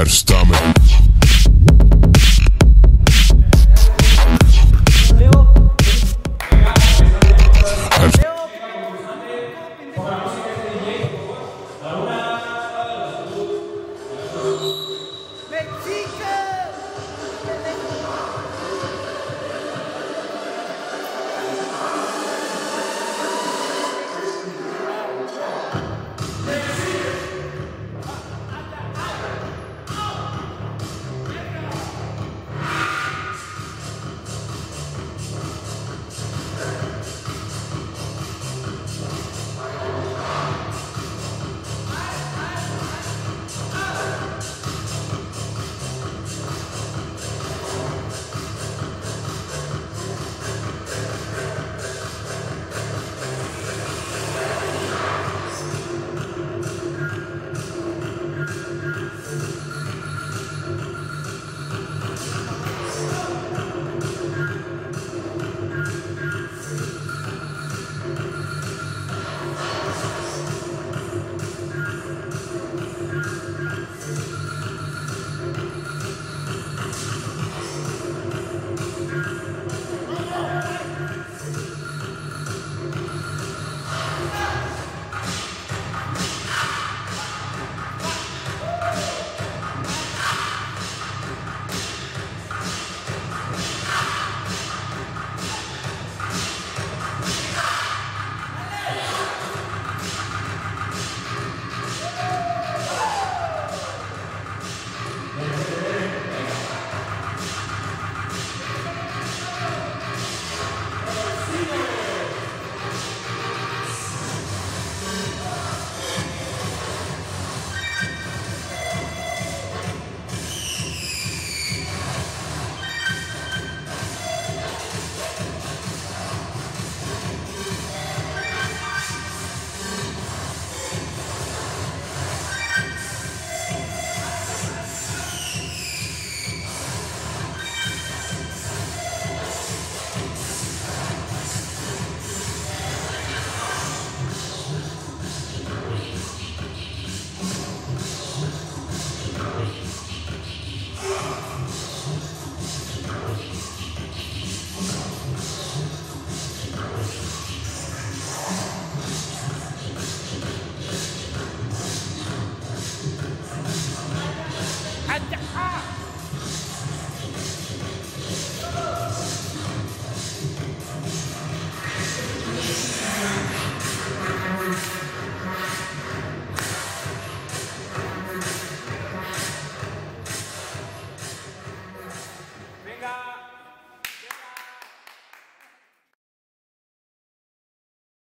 her stomach.